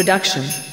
production.